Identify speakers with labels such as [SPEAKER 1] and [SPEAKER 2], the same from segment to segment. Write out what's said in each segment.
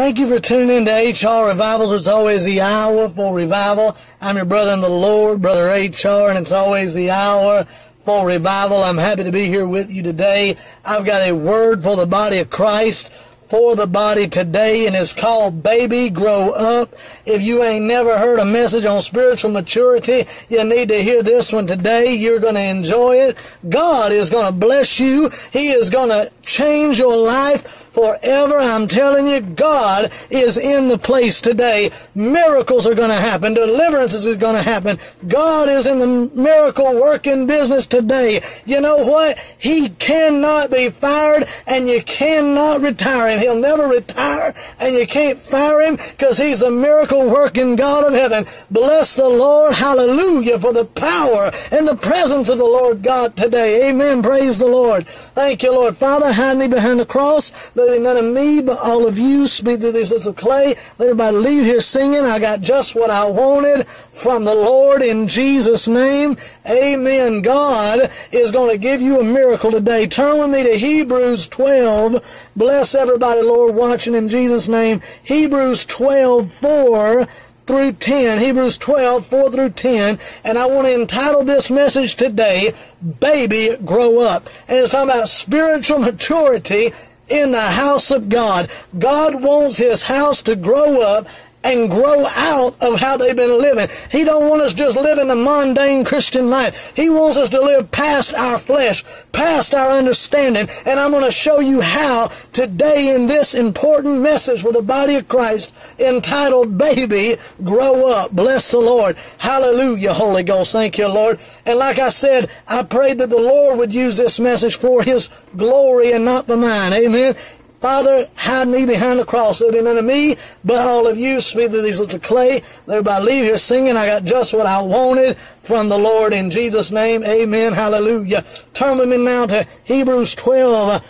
[SPEAKER 1] Thank you for tuning in to HR Revivals. It's always the hour for revival. I'm your brother in the Lord, Brother HR, and it's always the hour for revival. I'm happy to be here with you today. I've got a word for the body of Christ for the body today and it's called Baby Grow Up. If you ain't never heard a message on spiritual maturity, you need to hear this one today. You're going to enjoy it. God is going to bless you. He is going to change your life forever. I'm telling you, God is in the place today. Miracles are going to happen. Deliverances are going to happen. God is in the miracle working business today. You know what? He cannot be fired and you cannot retire him. He'll never retire and you can't fire him because he's a miracle working God of heaven. Bless the Lord. Hallelujah for the power and the presence of the Lord God today. Amen. Praise the Lord. Thank you, Lord. Father, hide me behind the cross. Let none of me, but all of you speak to these of clay. Let everybody leave here singing. I got just what I wanted from the Lord in Jesus' name. Amen. God is going to give you a miracle today. Turn with me to Hebrews 12. Bless everybody, Lord, watching in Jesus' name. Hebrews 12, 4 through 10, Hebrews 12, 4 through 10, and I want to entitle this message today, Baby Grow Up. And it's talking about spiritual maturity in the house of God. God wants His house to grow up and grow out of how they've been living. He don't want us just living a mundane Christian life. He wants us to live past our flesh, past our understanding. And I'm going to show you how today in this important message for the body of Christ entitled Baby Grow Up. Bless the Lord. Hallelujah, Holy Ghost. Thank you, Lord. And like I said, I prayed that the Lord would use this message for His glory and not for mine. Amen. Father, hide me behind the cross. There'll be none of me, but all of you. Speak to these little clay. Everybody leave here singing. I got just what I wanted from the Lord in Jesus' name. Amen. Hallelujah. Turn with me now to Hebrews 12,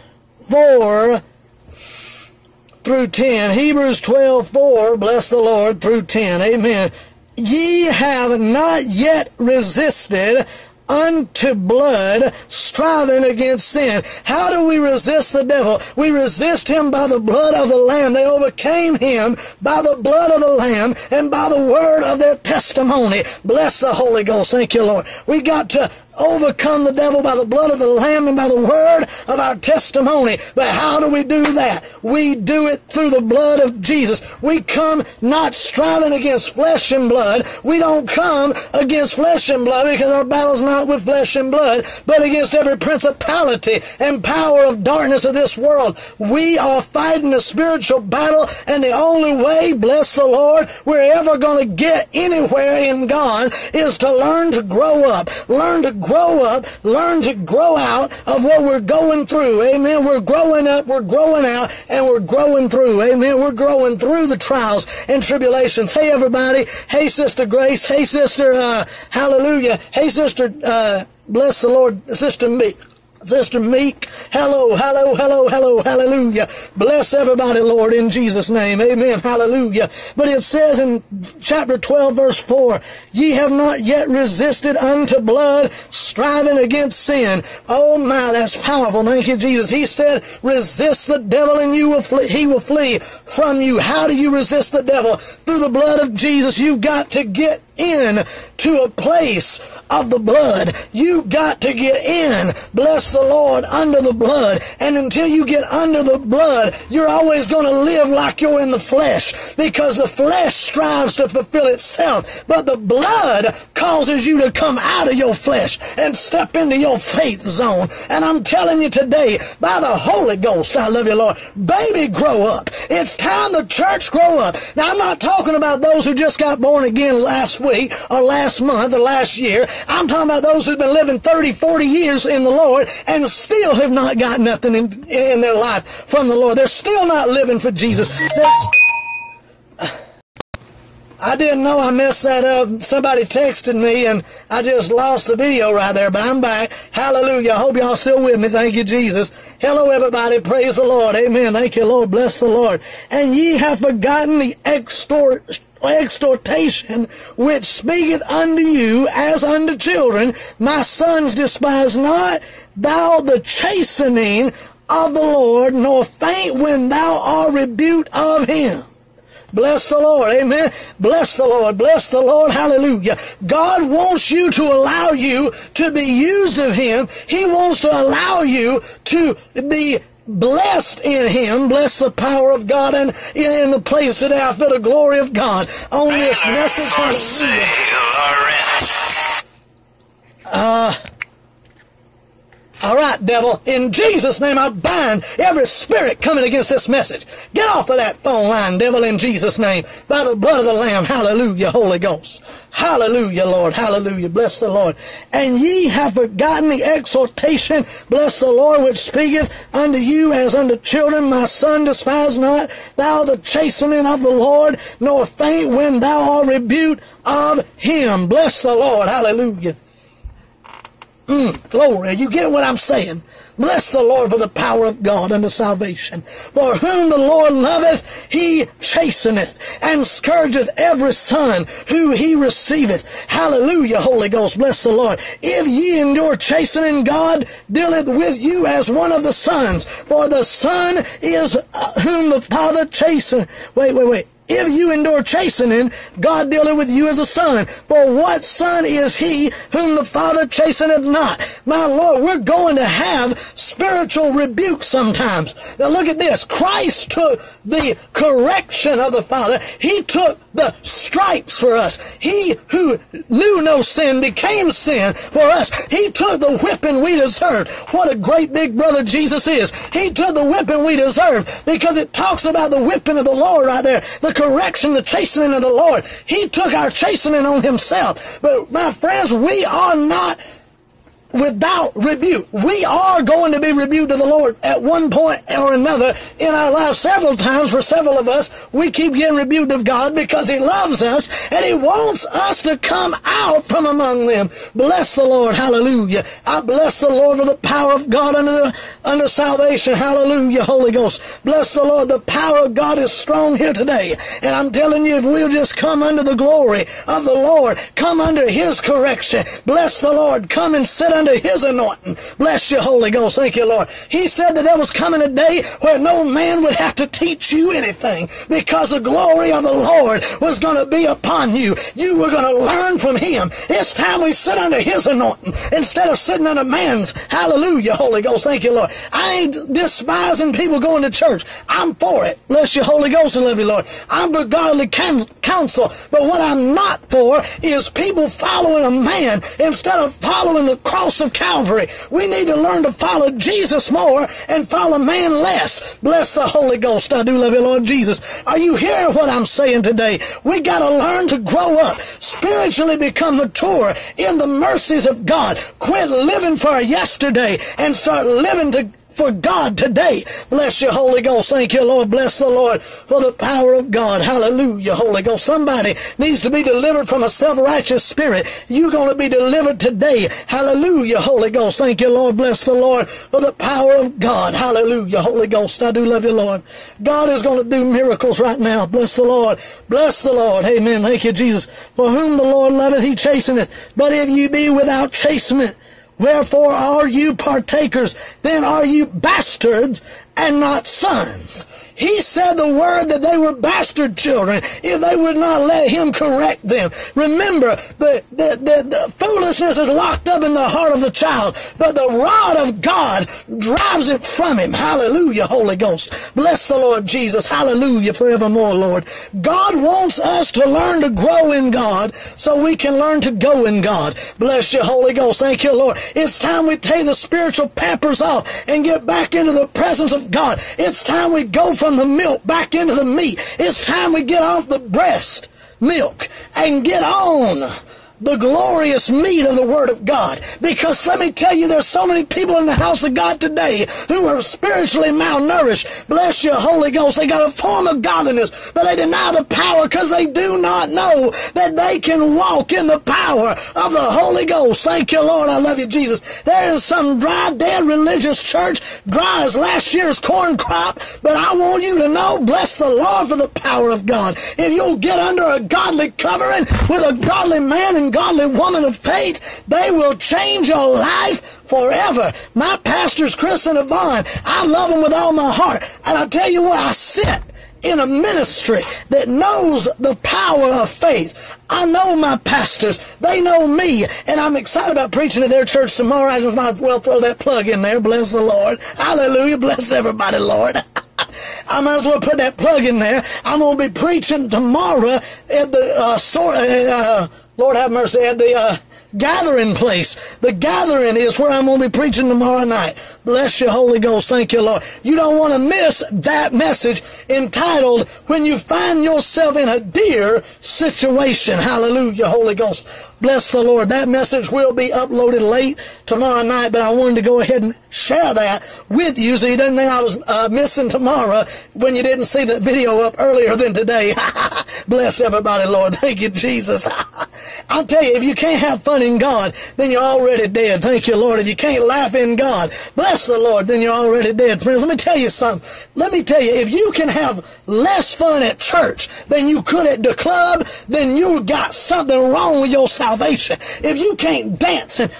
[SPEAKER 1] 4 through 10. Hebrews 12, 4. Bless the Lord through 10. Amen. Ye have not yet resisted unto blood, striving against sin. How do we resist the devil? We resist him by the blood of the Lamb. They overcame him by the blood of the Lamb and by the word of their testimony. Bless the Holy Ghost. Thank you, Lord. We got to overcome the devil by the blood of the Lamb and by the word of our testimony. But how do we do that? We do it through the blood of Jesus. We come not striving against flesh and blood. We don't come against flesh and blood because our battle's not with flesh and blood, but against every principality and power of darkness of this world. We are fighting a spiritual battle, and the only way, bless the Lord, we're ever going to get anywhere in God is to learn to grow up, learn to grow up, learn to grow out of what we're going through. Amen. We're growing up, we're growing out, and we're growing through. Amen. We're growing through the trials and tribulations. Hey, everybody. Hey, Sister Grace. Hey, Sister, uh, hallelujah. Hey, Sister, uh, bless the Lord, Sister Meek. Sister Meek, hello, hello, hello, hello, hallelujah. Bless everybody, Lord, in Jesus' name. Amen, hallelujah. But it says in chapter 12, verse 4, Ye have not yet resisted unto blood, striving against sin. Oh my, that's powerful. Thank you, Jesus. He said, resist the devil and you will flee, he will flee from you. How do you resist the devil? Through the blood of Jesus. You've got to get in to a place of the blood. You got to get in. Bless the Lord under the blood. And until you get under the blood, you're always going to live like you're in the flesh because the flesh strives to fulfill itself. But the blood causes you to come out of your flesh and step into your faith zone. And I'm telling you today, by the Holy Ghost, I love you, Lord, baby, grow up. It's time the church grow up. Now, I'm not talking about those who just got born again last week week or uh, last month or last year. I'm talking about those who've been living 30, 40 years in the Lord and still have not got nothing in, in their life from the Lord. They're still not living for Jesus. I didn't know I messed that up. Somebody texted me and I just lost the video right there, but I'm back. Hallelujah. I hope y'all still with me. Thank you, Jesus. Hello, everybody. Praise the Lord. Amen. Thank you, Lord. Bless the Lord. And ye have forgotten the extort exhortation which speaketh unto you as unto children, my sons despise not thou the chastening of the Lord, nor faint when thou art rebuked of him. Bless the Lord. Amen. Bless the Lord. Bless the Lord. Hallelujah. God wants you to allow you to be used of Him. He wants to allow you to be blessed in Him. Bless the power of God and in the place today. I feel the glory of God on this message. Hallelujah. Uh, all right, devil, in Jesus' name I bind every spirit coming against this message. Get off of that phone line, devil, in Jesus' name, by the blood of the Lamb. Hallelujah, Holy Ghost. Hallelujah, Lord. Hallelujah. Bless the Lord. And ye have forgotten the exhortation, bless the Lord, which speaketh unto you as unto children. My son, despise not thou the chastening of the Lord, nor faint when thou art rebuked of him. Bless the Lord. Hallelujah. Mm, glory. You get what I'm saying? Bless the Lord for the power of God unto salvation. For whom the Lord loveth, he chasteneth, and scourgeth every son who he receiveth. Hallelujah, Holy Ghost. Bless the Lord. If ye endure chastening, God dealeth with you as one of the sons. For the son is uh, whom the father chasteneth. Wait, wait, wait. If you endure chastening, God dealeth with you as a son. For what son is he whom the Father chasteneth not? My Lord, we're going to have spiritual rebuke sometimes. Now look at this. Christ took the correction of the Father. He took the stripes for us. He who knew no sin became sin for us. He took the whipping we deserved. What a great big brother Jesus is. He took the whipping we deserved because it talks about the whipping of the Lord right there. The correction, the chastening of the Lord. He took our chastening on himself. But my friends, we are not without rebuke. We are going to be rebuked of the Lord at one point or another in our lives. Several times for several of us, we keep getting rebuked of God because He loves us and He wants us to come out from among them. Bless the Lord. Hallelujah. I bless the Lord for the power of God under, the, under salvation. Hallelujah, Holy Ghost. Bless the Lord. The power of God is strong here today. And I'm telling you, if we'll just come under the glory of the Lord, come under His correction, bless the Lord, come and sit under His anointing. Bless you, Holy Ghost. Thank you, Lord. He said that there was coming a day where no man would have to teach you anything because the glory of the Lord was going to be upon you. You were going to learn from Him. It's time we sit under His anointing instead of sitting under man's. Hallelujah, Holy Ghost. Thank you, Lord. I ain't despising people going to church. I'm for it. Bless you, Holy Ghost, and love you, Lord. I'm for godly counsel. But what I'm not for is people following a man instead of following the cross of Calvary. We need to learn to follow Jesus more and follow man less. Bless the Holy Ghost. I do love you, Lord Jesus. Are you hearing what I'm saying today? We got to learn to grow up, spiritually become mature in the mercies of God. Quit living for yesterday and start living to for God today. Bless you, Holy Ghost. Thank you, Lord. Bless the Lord for the power of God. Hallelujah, Holy Ghost. Somebody needs to be delivered from a self-righteous spirit. You're going to be delivered today. Hallelujah, Holy Ghost. Thank you, Lord. Bless the Lord for the power of God. Hallelujah, Holy Ghost. I do love you, Lord. God is going to do miracles right now. Bless the Lord. Bless the Lord. Amen. Thank you, Jesus. For whom the Lord loveth, he chasteneth. But if you be without chastenment, Wherefore are you partakers? Then are you bastards and not sons. He said the word that they were bastard children if they would not let him correct them. Remember, the, the, the, the, foolishness is locked up in the heart of the child, but the rod of God drives it from him. Hallelujah, Holy Ghost. Bless the Lord Jesus. Hallelujah forevermore, Lord. God wants us to learn to grow in God so we can learn to go in God. Bless you, Holy Ghost. Thank you, Lord. It's time we take the spiritual pampers off and get back into the presence of God. It's time we go from the milk back into the meat. It's time we get off the breast milk and get on the glorious meat of the Word of God. Because let me tell you, there's so many people in the house of God today who are spiritually malnourished. Bless you, Holy Ghost. They got a form of godliness, but they deny the power because they do not know that they can walk in the power of the Holy Ghost. Thank you, Lord. I love you, Jesus. There is some dry, dead religious church, dry as last year's corn crop, but I want you to know, bless the Lord for the power of God. If you'll get under a godly covering with a godly man and godly woman of faith, they will change your life forever. My pastors, Chris and Yvonne, I love them with all my heart. And I tell you what, I sit in a ministry that knows the power of faith. I know my pastors. They know me. And I'm excited about preaching at their church tomorrow. I just might as well throw that plug in there. Bless the Lord. Hallelujah. Bless everybody, Lord. I might as well put that plug in there. I'm going to be preaching tomorrow at the, uh, sort, uh, uh, Lord have mercy, at the, uh, gathering place. The gathering is where I'm going to be preaching tomorrow night. Bless you, Holy Ghost. Thank you, Lord. You don't want to miss that message entitled, When You Find Yourself in a Dear Situation. Hallelujah, Holy Ghost. Bless the Lord. That message will be uploaded late tomorrow night, but I wanted to go ahead and share that with you so you didn't think I was uh, missing tomorrow when you didn't see the video up earlier than today. Bless everybody, Lord. Thank you, Jesus. I'll tell you, if you can't have fun in God, then you're already dead. Thank you, Lord. If you can't laugh in God, bless the Lord, then you're already dead. Friends, let me tell you something. Let me tell you, if you can have less fun at church than you could at the club, then you got something wrong with your salvation. If you can't dance and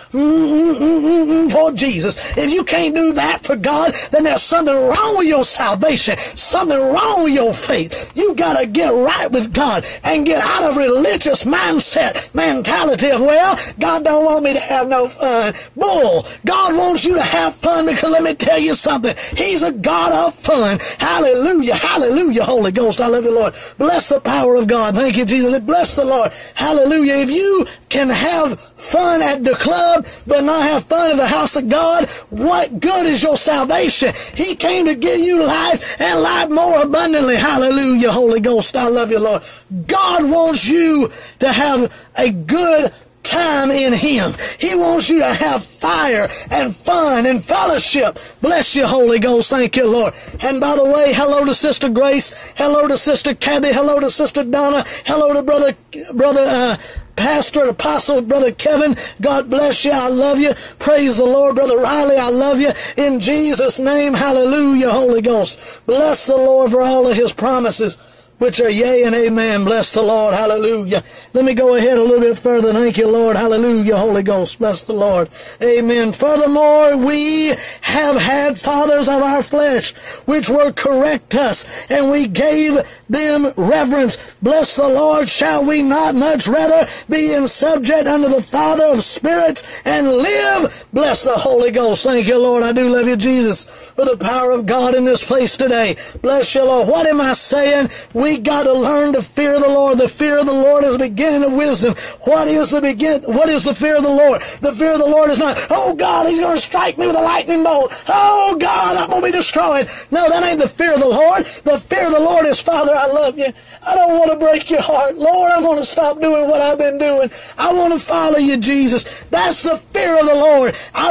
[SPEAKER 1] for Jesus, if you can't do that for God, then there's something wrong with your salvation, something wrong with your faith. You got to get right with God and get out of religious mindset, mentality of, well, God don't want me to have no fun. Bull. God wants you to have fun because let me tell you something. He's a God of fun. Hallelujah. Hallelujah. Holy Ghost. I love you, Lord. Bless the power of God. Thank you, Jesus. Bless the Lord. Hallelujah. If you can have fun at the club but not have fun in the house of God, what good is your salvation? He came to give you life and life more abundantly. Hallelujah, Holy Ghost. I love you, Lord. God wants you to have a good time in Him. He wants you to have fire and fun and fellowship. Bless you, Holy Ghost. Thank you, Lord. And by the way, hello to Sister Grace. Hello to Sister Kathy. Hello to Sister Donna. Hello to Brother, Brother, uh, Pastor, Apostle, Brother Kevin. God bless you. I love you. Praise the Lord. Brother Riley, I love you. In Jesus' name, hallelujah, Holy Ghost. Bless the Lord for all of His promises which are yea and amen. Bless the Lord. Hallelujah. Let me go ahead a little bit further. Thank you, Lord. Hallelujah. Holy Ghost. Bless the Lord. Amen. Furthermore, we have had fathers of our flesh, which were correct us, and we gave them reverence. Bless the Lord. Shall we not much rather be in subject unto the Father of spirits and live? Bless the Holy Ghost. Thank you, Lord. I do love you, Jesus, for the power of God in this place today. Bless you, Lord. What am I saying? We we got to learn to fear the Lord. The fear of the Lord is the beginning of wisdom. What is the begin? What is the fear of the Lord? The fear of the Lord is not, oh God, He's going to strike me with a lightning bolt. Oh God, I'm going to be destroyed. No, that ain't the fear of the Lord. The fear of the Lord is, Father, I love you. I don't want to break your heart. Lord, I'm going to stop doing what I've been doing. I want to follow you, Jesus. That's the fear of the Lord. I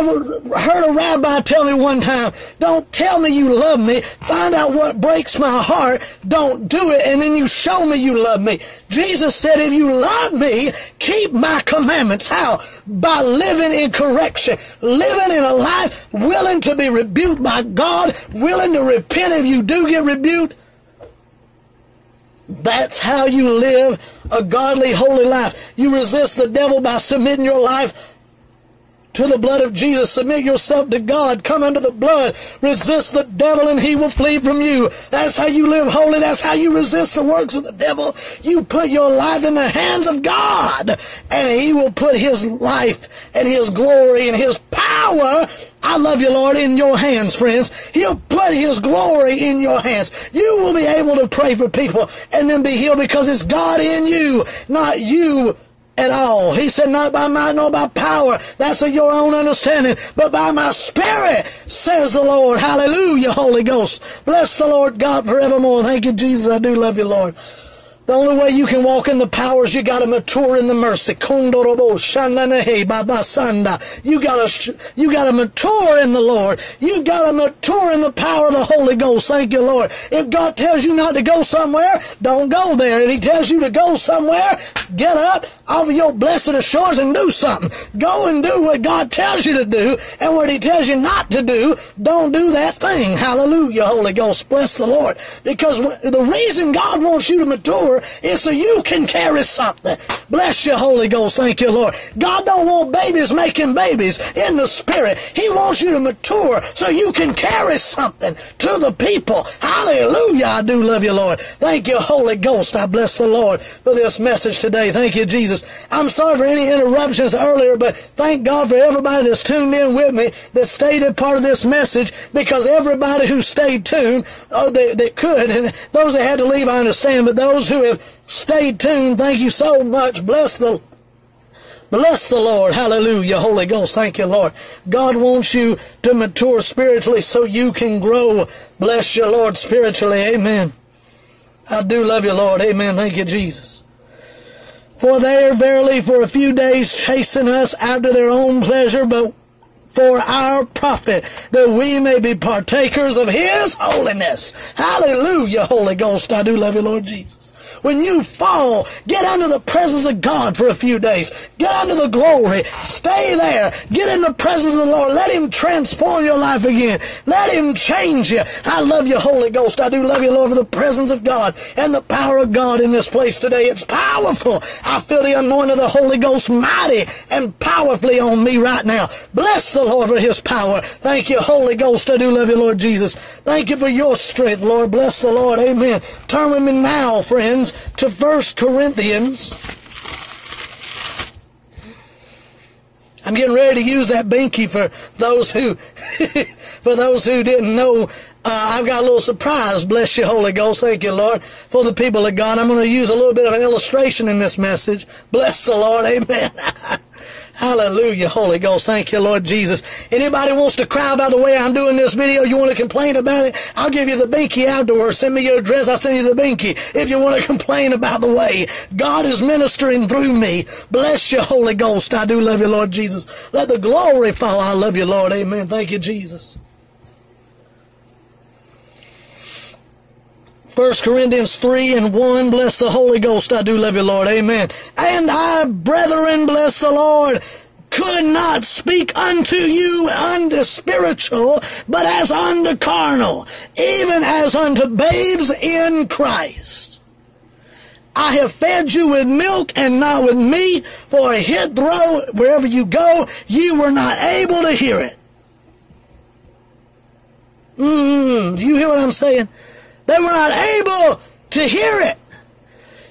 [SPEAKER 1] heard a rabbi tell me one time, don't tell me you love me. Find out what breaks my heart. Don't do it and then you show me you love me. Jesus said, if you love me, keep my commandments. How? By living in correction, living in a life willing to be rebuked by God, willing to repent if you do get rebuked. That's how you live a godly, holy life. You resist the devil by submitting your life to the blood of Jesus. Submit yourself to God. Come under the blood. Resist the devil and he will flee from you. That's how you live holy. That's how you resist the works of the devil. You put your life in the hands of God and he will put his life and his glory and his power I love you, Lord, in your hands, friends. He'll put His glory in your hands. You will be able to pray for people and then be healed because it's God in you, not you at all. He said, not by might nor by power. That's of your own understanding, but by my spirit, says the Lord. Hallelujah, Holy Ghost. Bless the Lord God forevermore. Thank you, Jesus. I do love you, Lord. The only way you can walk in the powers, you got to mature in the mercy. You got to you got to mature in the Lord. You got to mature in the power of the Holy Ghost. Thank you, Lord. If God tells you not to go somewhere, don't go there. If He tells you to go somewhere, get up off of your blessed ashores and do something. Go and do what God tells you to do, and what He tells you not to do, don't do that thing. Hallelujah, Holy Ghost. Bless the Lord. Because the reason God wants you to mature is so you can carry something. Bless you, Holy Ghost. Thank you, Lord. God don't want babies making babies in the spirit. He wants you to mature so you can carry something to the people. Hallelujah. I do love you, Lord. Thank you, Holy Ghost. I bless the Lord for this message today. Thank you, Jesus. I'm sorry for any interruptions earlier, but thank God for everybody that's tuned in with me that stayed a part of this message because everybody who stayed tuned, oh, that, that could, and those that had to leave, I understand, but those who have stayed tuned, thank you so much. Bless the Bless the Lord. Hallelujah. Holy Ghost. Thank you, Lord. God wants you to mature spiritually so you can grow. Bless you, Lord, spiritually. Amen. I do love you, Lord. Amen. Thank you, Jesus. For they are verily for a few days chasing us after their own pleasure, but for our profit, that we may be partakers of His holiness. Hallelujah, Holy Ghost. I do love you, Lord Jesus. When you fall, get under the presence of God for a few days. Get under the glory. Stay there. Get in the presence of the Lord. Let Him transform your life again. Let Him change you. I love you, Holy Ghost. I do love you, Lord, for the presence of God and the power of God in this place today. It's powerful. I feel the anointing of the Holy Ghost mighty and powerfully on me right now. Bless the Lord for His power. Thank you, Holy Ghost. I do love you, Lord Jesus. Thank you for your strength, Lord. Bless the Lord. Amen. Turn with me now, friends, to First Corinthians. I'm getting ready to use that binky for those who, for those who didn't know. Uh, I've got a little surprise. Bless you, Holy Ghost. Thank you, Lord, for the people of God. I'm going to use a little bit of an illustration in this message. Bless the Lord. Amen. Hallelujah, Holy Ghost. Thank you, Lord Jesus. Anybody wants to cry about the way I'm doing this video, you want to complain about it, I'll give you the binky afterwards. Send me your address, I'll send you the binky. If you want to complain about the way God is ministering through me, bless you, Holy Ghost. I do love you, Lord Jesus. Let the glory fall. I love you, Lord. Amen. Thank you, Jesus. 1 Corinthians 3 and 1, bless the Holy Ghost. I do love you, Lord. Amen. And I, brethren, bless the Lord, could not speak unto you unto spiritual, but as unto carnal, even as unto babes in Christ. I have fed you with milk and not with meat, for hitherto, wherever you go, you were not able to hear it. Do you hear what I'm saying? They were not able to hear it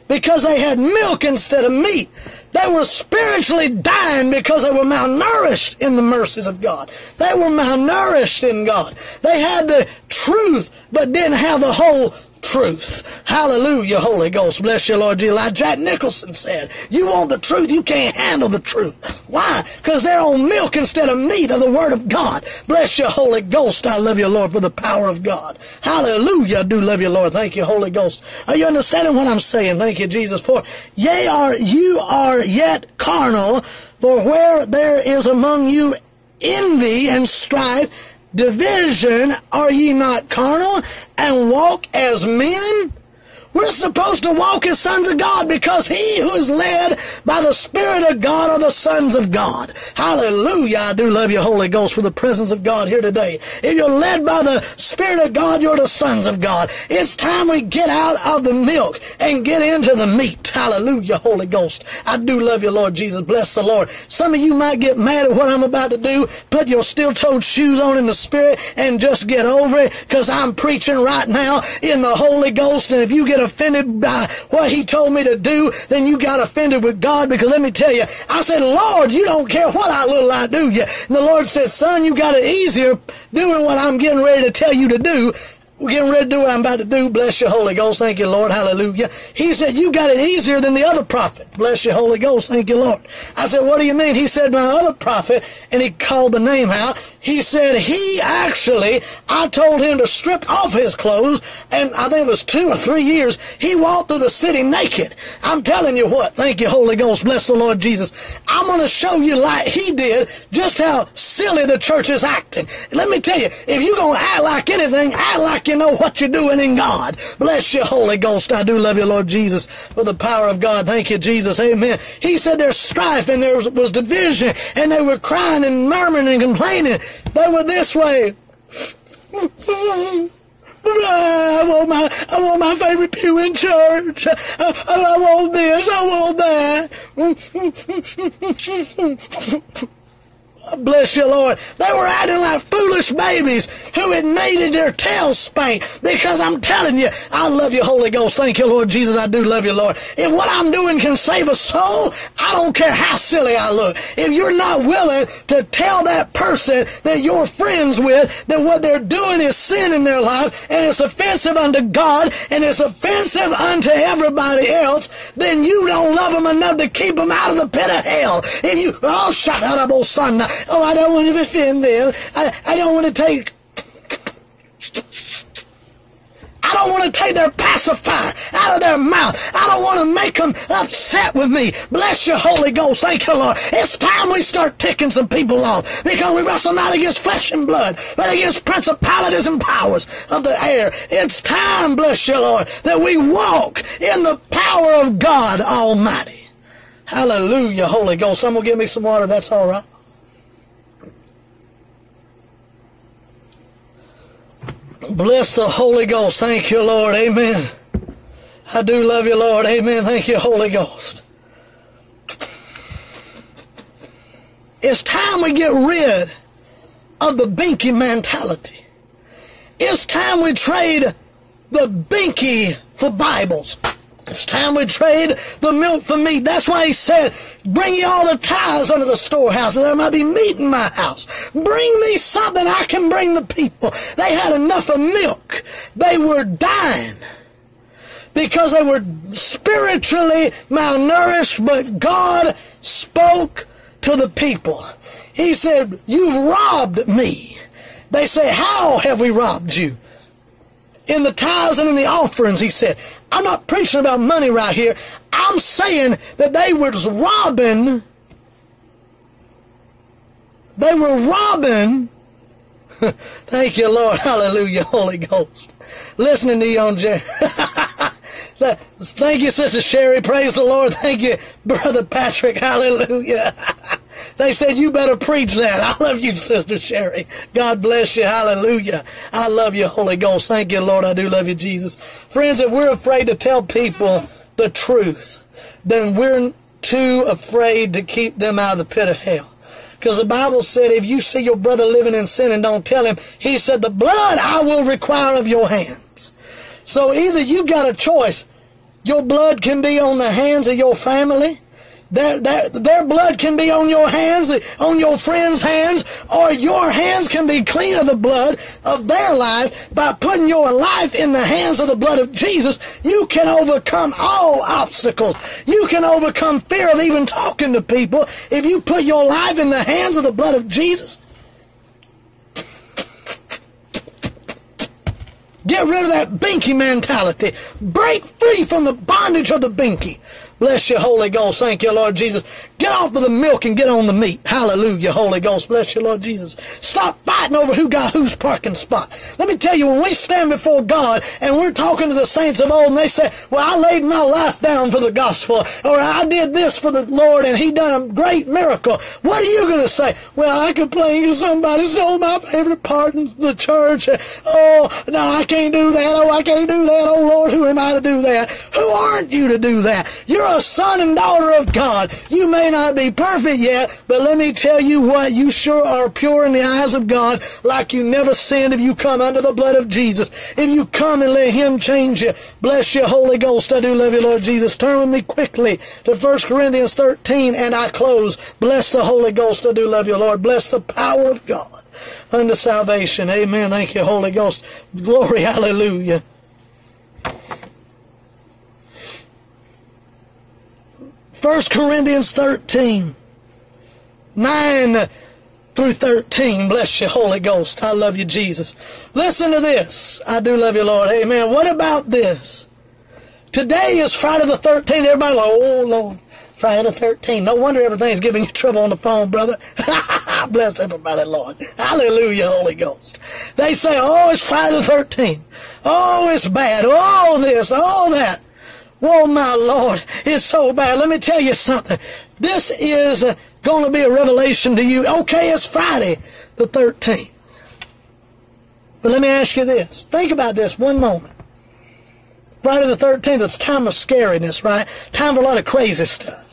[SPEAKER 1] because they had milk instead of meat. They were spiritually dying because they were malnourished in the mercies of God. They were malnourished in God. They had the truth but didn't have the whole truth. Hallelujah, Holy Ghost. Bless you, Lord Jesus. Like Jack Nicholson said, you want the truth, you can't handle the truth. Why? Because they're on milk instead of meat of the Word of God. Bless you, Holy Ghost. I love you, Lord, for the power of God. Hallelujah. I do love you, Lord. Thank you, Holy Ghost. Are you understanding what I'm saying? Thank you, Jesus. For yea, are you are yet carnal, for where there is among you envy and strife, division, are ye not carnal, and walk as men? We're supposed to walk as sons of God because he who is led by the Spirit of God are the sons of God. Hallelujah. I do love you, Holy Ghost, for the presence of God here today. If you're led by the Spirit of God, you're the sons of God. It's time we get out of the milk and get into the meat. Hallelujah, Holy Ghost. I do love you, Lord Jesus. Bless the Lord. Some of you might get mad at what I'm about to do. Put your steel-toed shoes on in the Spirit and just get over it because I'm preaching right now in the Holy Ghost. And if you get offended by what he told me to do, then you got offended with God because let me tell you, I said, Lord, you don't care what I look do you? And the Lord said, son, you got it easier doing what I'm getting ready to tell you to do we're getting ready to do what I'm about to do. Bless you, Holy Ghost. Thank you, Lord. Hallelujah. He said, you got it easier than the other prophet. Bless you, Holy Ghost. Thank you, Lord. I said, what do you mean? He said, my other prophet, and he called the name out. He said, he actually, I told him to strip off his clothes, and I think it was two or three years, he walked through the city naked. I'm telling you what. Thank you, Holy Ghost. Bless the Lord Jesus. I'm going to show you like he did just how silly the church is acting. Let me tell you, if you're going to act like anything, act like you know what you're doing in God. Bless you, Holy Ghost. I do love you, Lord Jesus, for the power of God. Thank you, Jesus. Amen. He said there's strife and there was division and they were crying and murmuring and complaining. They were this way. I want my, I want my favorite pew in church. I, I want this. I want that. Bless you, Lord. They were acting like foolish babies who had needed their tails spanked because I'm telling you, I love you, Holy Ghost. Thank you, Lord Jesus. I do love you, Lord. If what I'm doing can save a soul, I don't care how silly I look. If you're not willing to tell that person that you're friends with that what they're doing is sin in their life and it's offensive unto God and it's offensive unto everybody else, then you don't love them enough to keep them out of the pit of hell. If you, oh, shut up, old son. Oh, I don't want to offend them. I, I don't want to take I don't want to take their pacifier out of their mouth. I don't want to make them upset with me. Bless you, Holy Ghost. Thank you, Lord. It's time we start ticking some people off because we wrestle not against flesh and blood, but against principalities and powers of the air. It's time, bless you, Lord, that we walk in the power of God Almighty. Hallelujah, Holy Ghost. I'm going to give me some water. That's all right. Bless the Holy Ghost. Thank you, Lord. Amen. I do love you, Lord. Amen. Thank you, Holy Ghost. It's time we get rid of the binky mentality. It's time we trade the binky for Bibles. It's time we trade the milk for meat. That's why he said, bring ye all the tithes under the storehouse, that there might be meat in my house. Bring me something I can bring the people. They had enough of milk. They were dying because they were spiritually malnourished, but God spoke to the people. He said, you've robbed me. They say, how have we robbed you? In the tithes and in the offerings, he said. I'm not preaching about money right here. I'm saying that they was robbing, they were robbing, thank you, Lord, hallelujah, Holy Ghost. Listening to you on Jerry. Thank you, Sister Sherry. Praise the Lord. Thank you, Brother Patrick. Hallelujah. They said, you better preach that. I love you, Sister Sherry. God bless you. Hallelujah. I love you, Holy Ghost. Thank you, Lord. I do love you, Jesus. Friends, if we're afraid to tell people the truth, then we're too afraid to keep them out of the pit of hell. Because the Bible said, if you see your brother living in sin and don't tell him, he said, the blood I will require of your hands. So either you got a choice. Your blood can be on the hands of your family, their, their, their blood can be on your hands, on your friend's hands, or your hands can be clean of the blood of their life by putting your life in the hands of the blood of Jesus. You can overcome all obstacles. You can overcome fear of even talking to people if you put your life in the hands of the blood of Jesus. Get rid of that binky mentality. Break free from the bondage of the binky. Bless you, Holy Ghost. Thank you, Lord Jesus. Get off of the milk and get on the meat. Hallelujah, Holy Ghost. Bless you, Lord Jesus. Stop fighting over who got whose parking spot. Let me tell you, when we stand before God and we're talking to the saints of old and they say, well, I laid my life down for the gospel or I did this for the Lord and he done a great miracle. What are you going to say? Well, I complained because somebody stole my favorite part in the church. Oh, no, I can't do that. Oh, I can't do that. Oh, Lord, who am I to do that? Who aren't you to do that? You're a son and daughter of God. You not be perfect yet, but let me tell you what, you sure are pure in the eyes of God like you never sinned if you come under the blood of Jesus. If you come and let Him change you. Bless you, Holy Ghost. I do love you, Lord Jesus. Turn with me quickly to 1 Corinthians 13 and I close. Bless the Holy Ghost. I do love you, Lord. Bless the power of God unto salvation. Amen. Thank you, Holy Ghost. Glory, hallelujah. 1 Corinthians 13, 9 through 13. Bless you, Holy Ghost. I love you, Jesus. Listen to this. I do love you, Lord. Amen. What about this? Today is Friday the 13th. Everybody like, oh, Lord. Friday the 13th. No wonder everything's giving you trouble on the phone, brother. Bless everybody, Lord. Hallelujah, Holy Ghost. They say, oh, it's Friday the 13th. Oh, it's bad. Oh, this, oh, that. Oh my Lord, it's so bad. Let me tell you something. This is uh, going to be a revelation to you. Okay, it's Friday the 13th. But let me ask you this. Think about this one moment. Friday the 13th, it's time of scariness, right? Time for a lot of crazy stuff.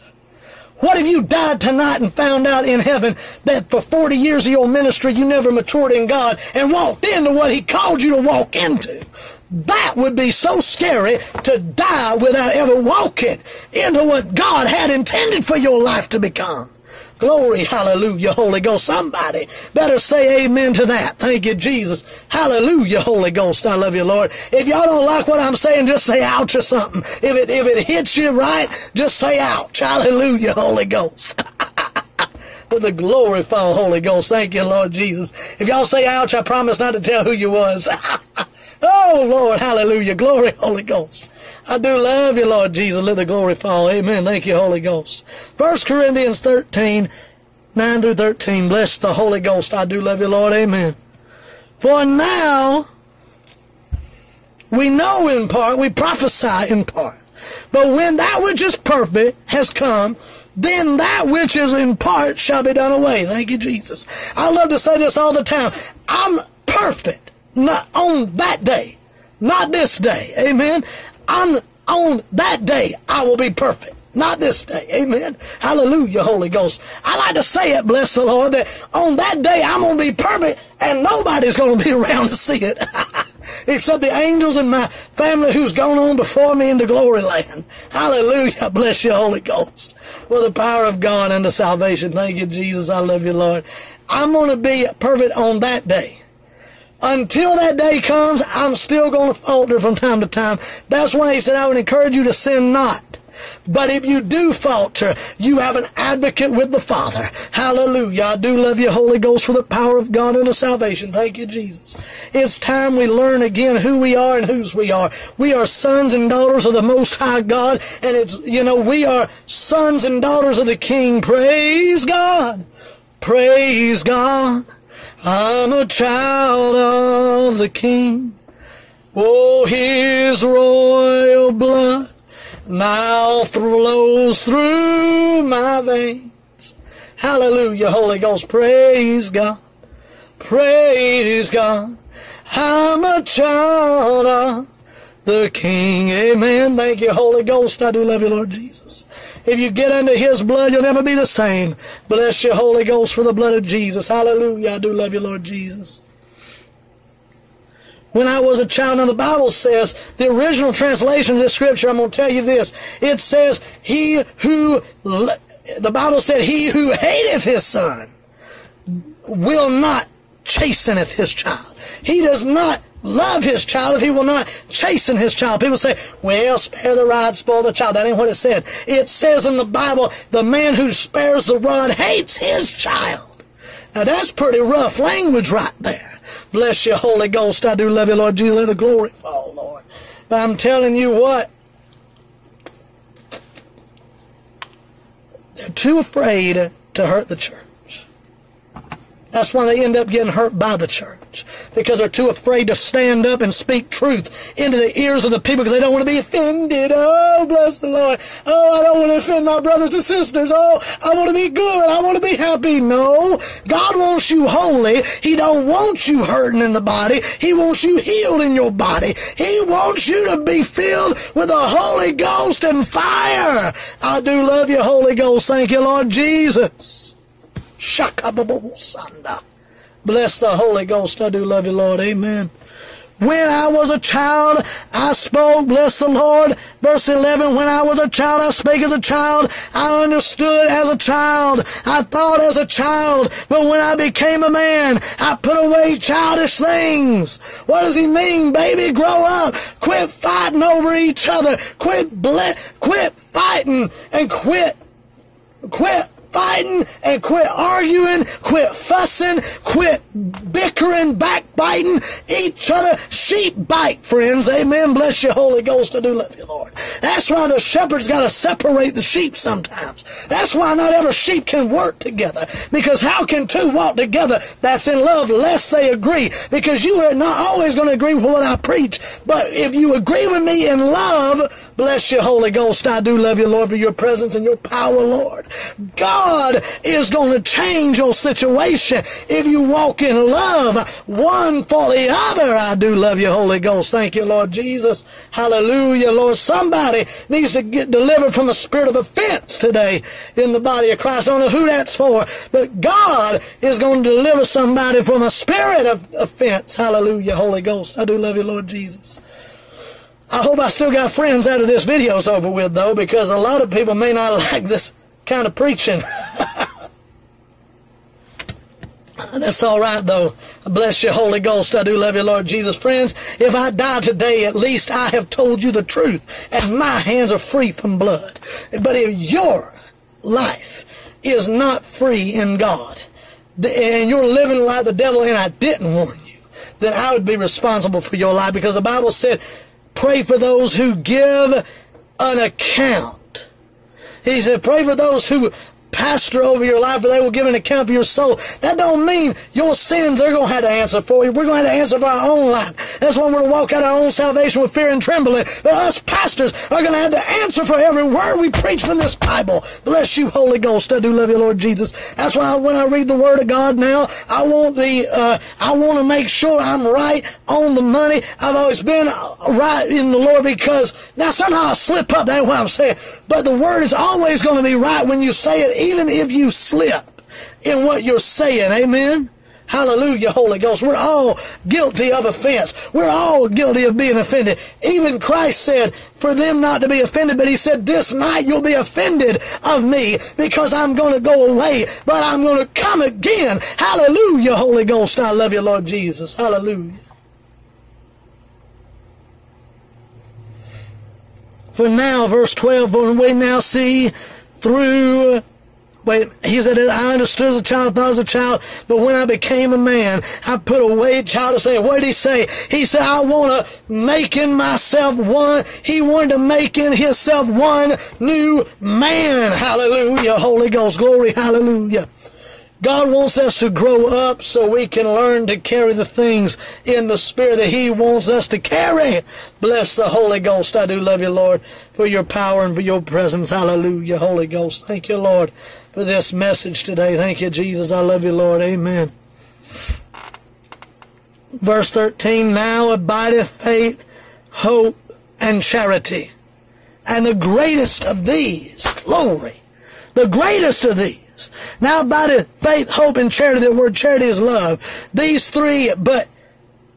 [SPEAKER 1] What if you died tonight and found out in heaven that for 40 years of your ministry you never matured in God and walked into what He called you to walk into? That would be so scary to die without ever walking into what God had intended for your life to become. Glory, hallelujah, Holy Ghost. Somebody better say amen to that. Thank you, Jesus. Hallelujah, Holy Ghost. I love you, Lord. If y'all don't like what I'm saying, just say ouch or something. If it, if it hits you right, just say ouch. Hallelujah, Holy Ghost. With the glory fall, Holy Ghost. Thank you, Lord Jesus. If y'all say ouch, I promise not to tell who you was. Oh, Lord, hallelujah. Glory, Holy Ghost. I do love you, Lord Jesus. Let the glory fall. Amen. Thank you, Holy Ghost. 1 Corinthians 13, 9 through 13. Bless the Holy Ghost. I do love you, Lord. Amen. For now, we know in part, we prophesy in part. But when that which is perfect has come, then that which is in part shall be done away. Thank you, Jesus. I love to say this all the time. I'm perfect not on that day, not this day. Amen. On on that day, I will be perfect. Not this day. Amen. Hallelujah, Holy Ghost. I like to say it, bless the Lord, that on that day I'm going to be perfect and nobody's going to be around to see it. Except the angels and my family who's gone on before me into glory land. Hallelujah. Bless you, Holy Ghost. For the power of God unto salvation. Thank you, Jesus. I love you, Lord. I'm going to be perfect on that day. Until that day comes, I'm still going to falter from time to time. That's why he said, I would encourage you to sin not. But if you do falter, you have an advocate with the Father. Hallelujah. I do love you, Holy Ghost, for the power of God and unto salvation. Thank you, Jesus. It's time we learn again who we are and whose we are. We are sons and daughters of the Most High God, and it's, you know, we are sons and daughters of the King. Praise God. Praise God. I'm a child of the King. Oh, his royal blood now flows through my veins. Hallelujah, Holy Ghost. Praise God. Praise God. I'm a child of the King. Amen. Thank you, Holy Ghost. I do love you, Lord Jesus. If you get under His blood, you'll never be the same. Bless you, Holy Ghost, for the blood of Jesus. Hallelujah. I do love you, Lord Jesus. When I was a child, now the Bible says, the original translation of this scripture, I'm going to tell you this. It says, He who, the Bible said, He who hateth his son will not chasteneth his child. He does not love his child if he will not chasten his child. People say, well, spare the rod, spoil the child. That ain't what it said. It says in the Bible, the man who spares the rod hates his child. Now that's pretty rough language right there. Bless you, Holy Ghost. I do love you, Lord Jesus. Let the glory fall, Lord. But I'm telling you what, they're too afraid to hurt the church. That's why they end up getting hurt by the church. Because they're too afraid to stand up and speak truth into the ears of the people because they don't want to be offended. Oh, bless the Lord. Oh, I don't want to offend my brothers and sisters. Oh, I want to be good. I want to be happy. No. God wants you holy. He don't want you hurting in the body. He wants you healed in your body. He wants you to be filled with the Holy Ghost and fire. I do love you, Holy Ghost. Thank you, Lord Jesus. Shakababosanda. Bless the Holy Ghost. I do love you, Lord. Amen. When I was a child, I spoke, bless the Lord. Verse 11, when I was a child, I spake as a child. I understood as a child. I thought as a child. But when I became a man, I put away childish things. What does he mean, baby? Grow up. Quit fighting over each other. Quit ble- quit fighting and quit quit fighting and quit arguing, quit fussing, quit bickering, backbiting each other. Sheep bite, friends. Amen. Bless you, Holy Ghost. I do love you, Lord. That's why the shepherd's got to separate the sheep sometimes. That's why not every sheep can work together. Because how can two walk together that's in love lest they agree? Because you are not always going to agree with what I preach. But if you agree with me in love, bless you, Holy Ghost. I do love you, Lord, for your presence and your power, Lord. God God is going to change your situation if you walk in love one for the other. I do love you, Holy Ghost. Thank you, Lord Jesus. Hallelujah, Lord. Somebody needs to get delivered from a spirit of offense today in the body of Christ. I don't know who that's for, but God is going to deliver somebody from a spirit of offense. Hallelujah, Holy Ghost. I do love you, Lord Jesus. I hope I still got friends out of this video's over with, though, because a lot of people may not like this kind of preaching. That's all right, though. Bless you, Holy Ghost. I do love you, Lord Jesus. Friends, if I die today, at least I have told you the truth, and my hands are free from blood. But if your life is not free in God, and you're living like the devil, and I didn't warn you, then I would be responsible for your life because the Bible said Pray for those who give an account. He said, pray for those who pastor over your life, or they will give an account for your soul. That don't mean your sins they're going to have to answer for you. We're going to have to answer for our own life. That's why we're going to walk out our own salvation with fear and trembling. But us pastors are going to have to answer for every word we preach from this Bible. Bless you, Holy Ghost. I do love you, Lord Jesus. That's why when I read the Word of God now, I want the uh, I want to make sure I'm right on the money. I've always been right in the Lord because now somehow I slip up. That's what I'm saying. But the Word is always going to be right when you say it even if you slip in what you're saying. Amen. Hallelujah, Holy Ghost. We're all guilty of offense. We're all guilty of being offended. Even Christ said for them not to be offended, but he said, this night you'll be offended of me because I'm going to go away, but I'm going to come again. Hallelujah, Holy Ghost. I love you, Lord Jesus. Hallelujah. For now, verse 12, when we now see through Wait, he said, I understood as a child, thought as a child, but when I became a man, I put away child to say, what did he say? He said, I want to make in myself one. He wanted to make in himself one new man. Hallelujah. Holy Ghost. Glory. Hallelujah. God wants us to grow up so we can learn to carry the things in the Spirit that He wants us to carry. Bless the Holy Ghost. I do love you, Lord, for your power and for your presence. Hallelujah, Holy Ghost. Thank you, Lord, for this message today. Thank you, Jesus. I love you, Lord. Amen. Verse 13, Now abideth faith, hope, and charity. And the greatest of these, glory, the greatest of these, now by the faith, hope, and charity, the word charity is love. These three, but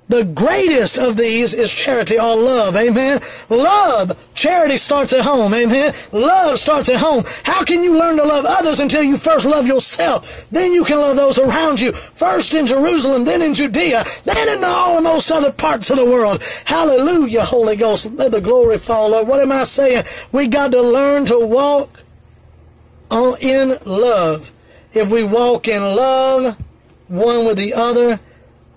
[SPEAKER 1] the greatest of these is charity or love. Amen. Love, charity starts at home. Amen. Love starts at home. How can you learn to love others until you first love yourself? Then you can love those around you. First in Jerusalem, then in Judea, then in all most other parts of the world. Hallelujah, Holy Ghost. Let the glory fall. Lord. What am I saying? We got to learn to walk in love. If we walk in love one with the other,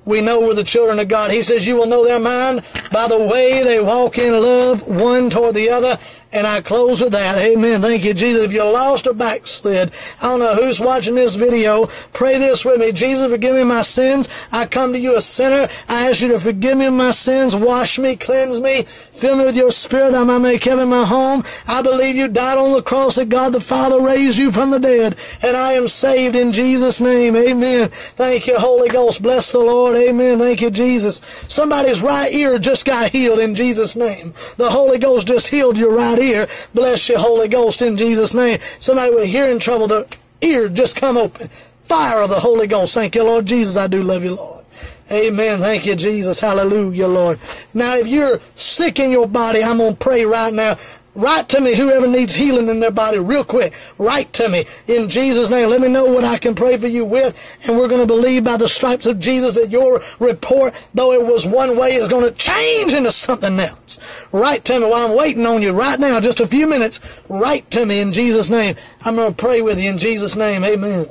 [SPEAKER 1] we know we're the children of God. He says, You will know their mind by the way they walk in love one toward the other. And I close with that. Amen. Thank you, Jesus. If you're lost or backslid, I don't know who's watching this video. Pray this with me. Jesus, forgive me my sins. I come to you a sinner. I ask you to forgive me my sins. Wash me, cleanse me, fill me with your spirit that I might make heaven my home. I believe you died on the cross that God the Father raised you from the dead. And I am saved in Jesus' name. Amen. Thank you, Holy Ghost. Bless the Lord. Amen. Thank you, Jesus. Somebody's right ear just got healed in Jesus' name. The Holy Ghost just healed your right ear. Here, bless you, Holy Ghost, in Jesus' name. Somebody with hearing trouble, the ear just come open. Fire of the Holy Ghost. Thank you, Lord Jesus. I do love you, Lord. Amen. Thank you, Jesus. Hallelujah, Lord. Now, if you're sick in your body, I'm going to pray right now. Write to me, whoever needs healing in their body, real quick. Write to me in Jesus' name. Let me know what I can pray for you with. And we're going to believe by the stripes of Jesus that your report, though it was one way, is going to change into something else. Write to me while I'm waiting on you right now, just a few minutes. Write to me in Jesus' name. I'm going to pray with you in Jesus' name. Amen.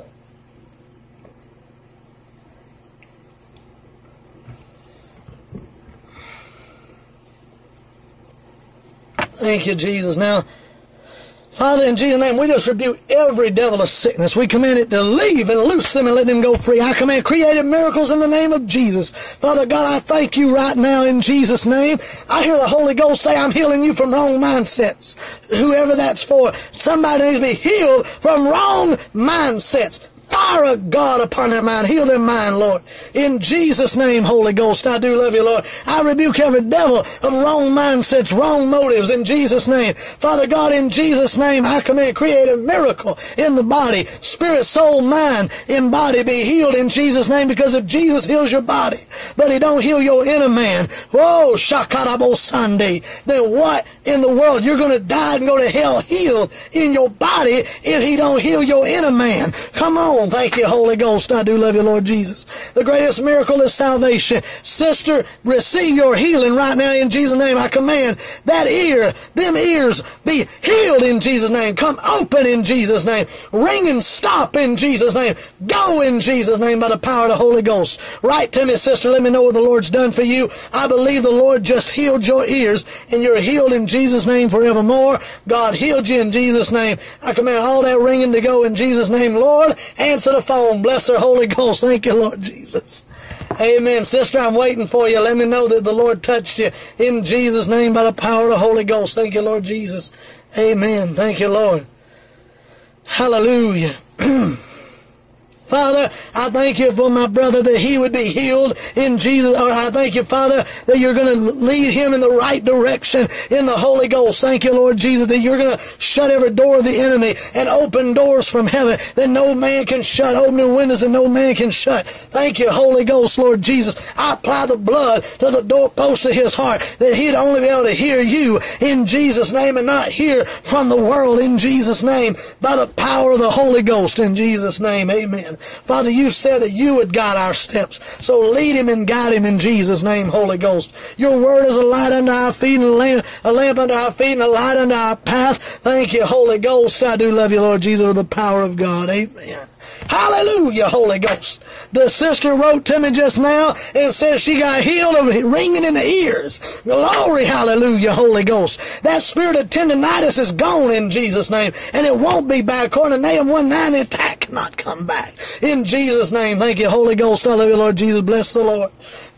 [SPEAKER 1] Thank you, Jesus. Now, Father, in Jesus' name, we just rebuke every devil of sickness. We command it to leave and loose them and let them go free. I command creative miracles in the name of Jesus. Father God, I thank you right now in Jesus' name. I hear the Holy Ghost say, I'm healing you from wrong mindsets. Whoever that's for. Somebody needs to be healed from wrong mindsets fire of God upon their mind. Heal their mind, Lord. In Jesus' name, Holy Ghost, I do love you, Lord. I rebuke every devil of wrong mindsets, wrong motives in Jesus' name. Father God, in Jesus' name, I command create a miracle in the body. Spirit, soul, mind, in body be healed in Jesus' name because if Jesus heals your body, but he don't heal your inner man, whoa, shakarabo Sunday, then what in the world? You're going to die and go to hell healed in your body if he don't heal your inner man. Come on on. Thank you, Holy Ghost. I do love you, Lord Jesus. The greatest miracle is salvation. Sister, receive your healing right now in Jesus' name. I command that ear, them ears, be healed in Jesus' name. Come open in Jesus' name. Ring and stop in Jesus' name. Go in Jesus' name by the power of the Holy Ghost. Write to me, sister. Let me know what the Lord's done for you. I believe the Lord just healed your ears, and you're healed in Jesus' name forevermore. God healed you in Jesus' name. I command all that ringing to go in Jesus' name, Lord. Answer the phone. Bless her Holy Ghost. Thank you, Lord Jesus. Amen. Sister, I'm waiting for you. Let me know that the Lord touched you in Jesus' name by the power of the Holy Ghost. Thank you, Lord Jesus. Amen. Thank you, Lord. Hallelujah. Father, I thank you for my brother that he would be healed in Jesus. Or I thank you, Father, that you're going to lead him in the right direction in the Holy Ghost. Thank you, Lord Jesus, that you're going to shut every door of the enemy and open doors from heaven that no man can shut, open windows that no man can shut. Thank you, Holy Ghost, Lord Jesus. I apply the blood to the doorpost of his heart that he'd only be able to hear you in Jesus' name and not hear from the world in Jesus' name by the power of the Holy Ghost in Jesus' name. Amen. Father, you said that you would guide our steps. So lead him and guide him in Jesus' name, Holy Ghost. Your word is a light unto our feet and a lamp, a lamp unto our feet and a light unto our path. Thank you, Holy Ghost. I do love you, Lord Jesus, with the power of God. Amen. Hallelujah, Holy Ghost. The sister wrote to me just now and says she got healed of ringing in the ears. Glory, hallelujah, Holy Ghost. That spirit of tendonitis is gone in Jesus' name, and it won't be back. According to Nahum 1 9, the attack cannot come back. In Jesus' name, thank you, Holy Ghost. I love you, Lord Jesus. Bless the Lord.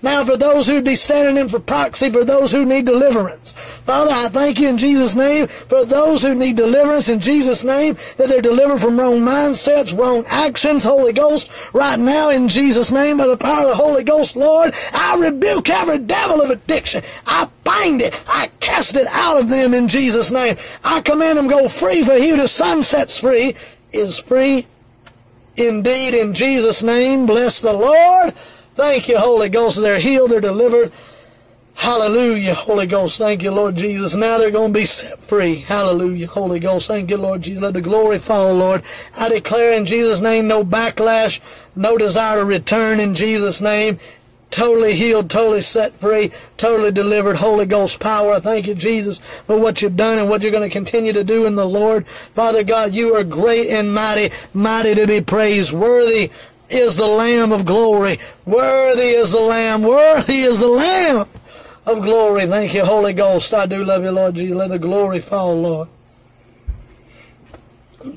[SPEAKER 1] Now, for those who be standing in for proxy, for those who need deliverance, Father, I thank you in Jesus' name for those who need deliverance in Jesus' name that they're delivered from wrong mindsets, wrong actions, Holy Ghost, right now in Jesus' name by the power of the Holy Ghost, Lord. I rebuke every devil of addiction. I bind it. I cast it out of them in Jesus' name. I command them go free, for he the Son sets free is free indeed in Jesus' name. Bless the Lord. Thank you, Holy Ghost. They're healed, they're delivered. Hallelujah, Holy Ghost. Thank you, Lord Jesus. Now they're going to be set free. Hallelujah, Holy Ghost. Thank you, Lord Jesus. Let the glory fall, Lord. I declare in Jesus' name no backlash, no desire to return in Jesus' name. Totally healed, totally set free, totally delivered. Holy Ghost power. Thank you, Jesus, for what you've done and what you're going to continue to do in the Lord. Father God, you are great and mighty, mighty to be praised. Worthy is the Lamb of glory. Worthy is the Lamb. Worthy is the Lamb of glory. Thank you, Holy Ghost. I do love you, Lord Jesus. Let the glory fall, Lord.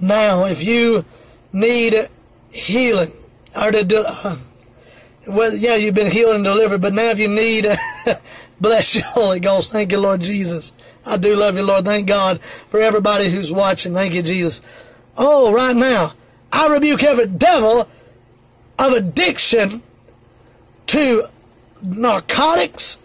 [SPEAKER 1] Now, if you need healing, or to uh, well, yeah, you've been healed and delivered, but now if you need, bless you, Holy Ghost. Thank you, Lord Jesus. I do love you, Lord. Thank God for everybody who's watching. Thank you, Jesus. Oh, right now, I rebuke every devil of addiction to narcotics,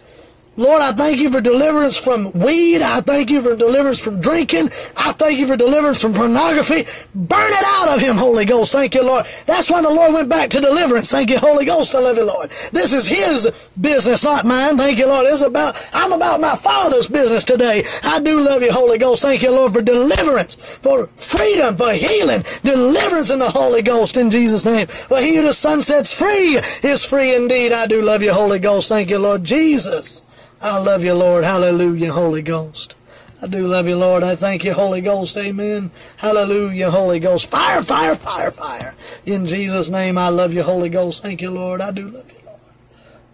[SPEAKER 1] Lord, I thank you for deliverance from weed. I thank you for deliverance from drinking. I thank you for deliverance from pornography. Burn it out of him, Holy Ghost. Thank you, Lord. That's why the Lord went back to deliverance. Thank you, Holy Ghost. I love you, Lord. This is his business, not mine. Thank you, Lord. It's about, I'm about my Father's business today. I do love you, Holy Ghost. Thank you, Lord, for deliverance, for freedom, for healing, deliverance in the Holy Ghost in Jesus' name. For he who the Son sets free is free indeed. I do love you, Holy Ghost. Thank you, Lord Jesus. I love you, Lord. Hallelujah, Holy Ghost. I do love you, Lord. I thank you, Holy Ghost. Amen. Hallelujah, Holy Ghost. Fire, fire, fire, fire. In Jesus' name, I love you, Holy Ghost. Thank you, Lord. I do love you, Lord.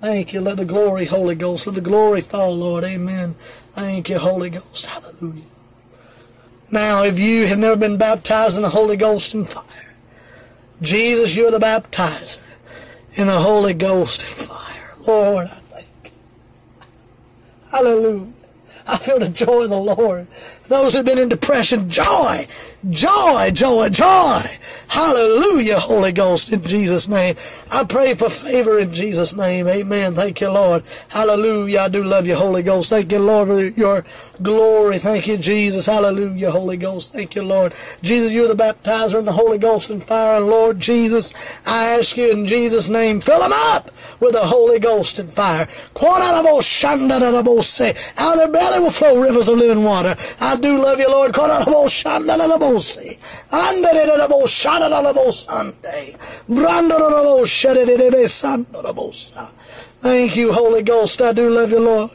[SPEAKER 1] Thank you. Let the glory, Holy Ghost. Let the glory fall, Lord. Amen. Thank you, Holy Ghost. Hallelujah. Now, if you have never been baptized in the Holy Ghost and fire, Jesus, you're the baptizer in the Holy Ghost and fire. Lord, I. Hallelujah. I feel the joy of the Lord. Those who've been in depression, joy, joy, joy, joy. Hallelujah, Holy Ghost, in Jesus' name. I pray for favor in Jesus' name. Amen. Thank you, Lord. Hallelujah. I do love you, Holy Ghost. Thank you, Lord, for your glory. Thank you, Jesus. Hallelujah, Holy Ghost. Thank you, Lord. Jesus, you're the baptizer in the Holy Ghost and fire. And Lord Jesus, I ask you in Jesus' name, fill them up with the Holy Ghost and fire. Out of their belly will flow rivers of living water. I do love you, Lord. Thank you, Holy Ghost. I do love you, Lord.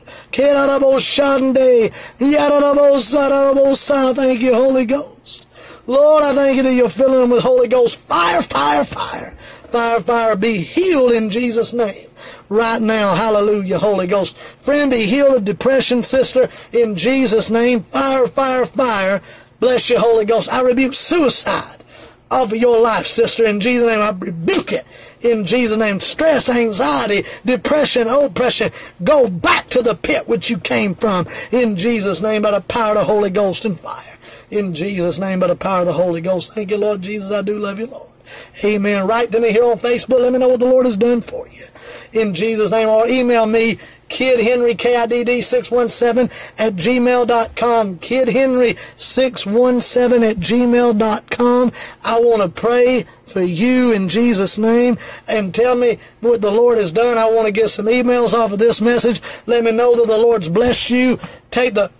[SPEAKER 1] Thank you, Holy Ghost. Lord, I thank you that you're filling them with Holy Ghost. Fire, fire, fire. Fire, fire. Be healed in Jesus' name. Right now. Hallelujah, Holy Ghost. Friend, be healed of depression, sister, in Jesus' name. Fire, fire, fire. Bless you, Holy Ghost. I rebuke suicide of your life, sister. In Jesus' name, I rebuke it. In Jesus' name, stress, anxiety, depression, oppression, go back to the pit which you came from. In Jesus' name, by the power of the Holy Ghost and fire. In Jesus' name, by the power of the Holy Ghost. Thank you, Lord Jesus. I do love you, Lord. Amen. Write to me here on Facebook. Let me know what the Lord has done for you. In Jesus' name, or email me, Kidd Henry, K-I-D-D-617 at gmail.com. Kidd Henry 617 at gmail.com. I want to pray for you in Jesus' name and tell me what the Lord has done. I want to get some emails off of this message. Let me know that the Lord's blessed you. Take the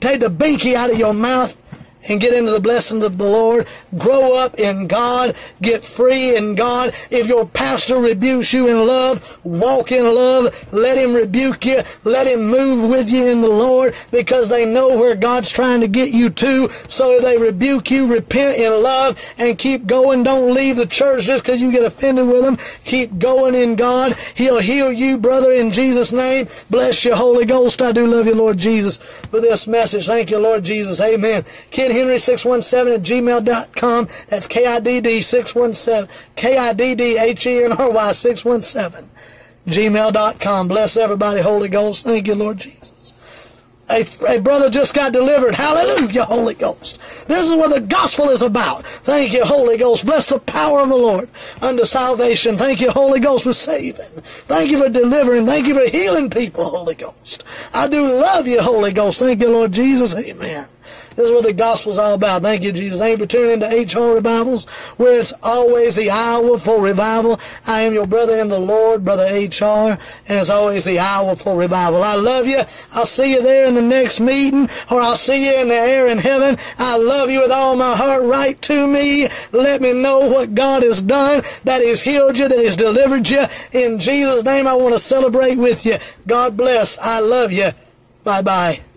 [SPEAKER 1] take the binky out of your mouth and get into the blessings of the Lord. Grow up in God. Get free in God. If your pastor rebukes you in love, walk in love. Let him rebuke you. Let him move with you in the Lord because they know where God's trying to get you to. So if they rebuke you, repent in love and keep going. Don't leave the church just because you get offended with them. Keep going in God. He'll heal you, brother, in Jesus' name. Bless you, Holy Ghost. I do love you, Lord Jesus, for this message. Thank you, Lord Jesus. Amen. Kidd Henry617 at gmail.com. That's K-I-D-D 617. K-I-D-D-H-E-N-R-Y 617. Gmail.com. Bless everybody, Holy Ghost. Thank you, Lord Jesus. A, a, brother just got delivered. Hallelujah, Holy Ghost. This is what the gospel is about. Thank you, Holy Ghost. Bless the power of the Lord unto salvation. Thank you, Holy Ghost, for saving. Thank you for delivering. Thank you for healing people, Holy Ghost. I do love you, Holy Ghost. Thank you, Lord Jesus. Amen. This is what the gospel's all about. Thank you, Jesus. Thank you for tuning into HR Revivals, where it's always the hour for revival. I am your brother in the Lord, Brother HR, and it's always the hour for revival. I love you. I'll see you there in the next meeting, or I'll see you in the air in heaven. I love you with all my heart. Write to me. Let me know what God has done, that He's healed you, that He's delivered you. In Jesus' name, I want to celebrate with you. God bless. I love you. Bye-bye.